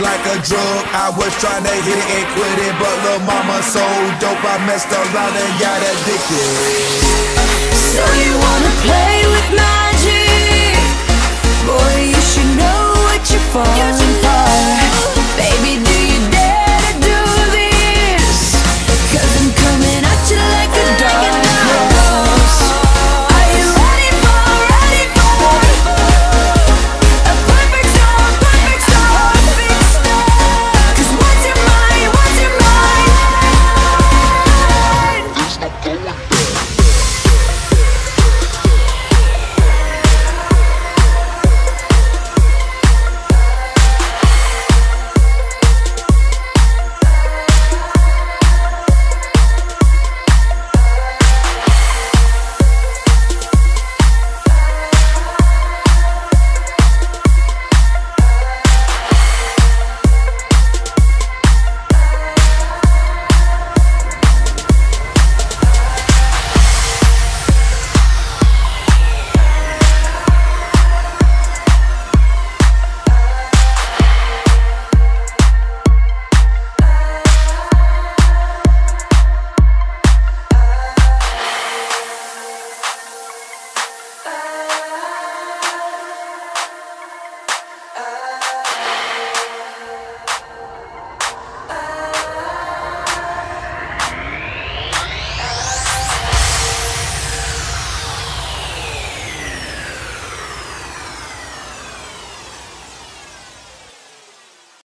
like a drug. I was trying to hit it and quit it, but little mama so dope, I messed around and got addicted. So you wanna play?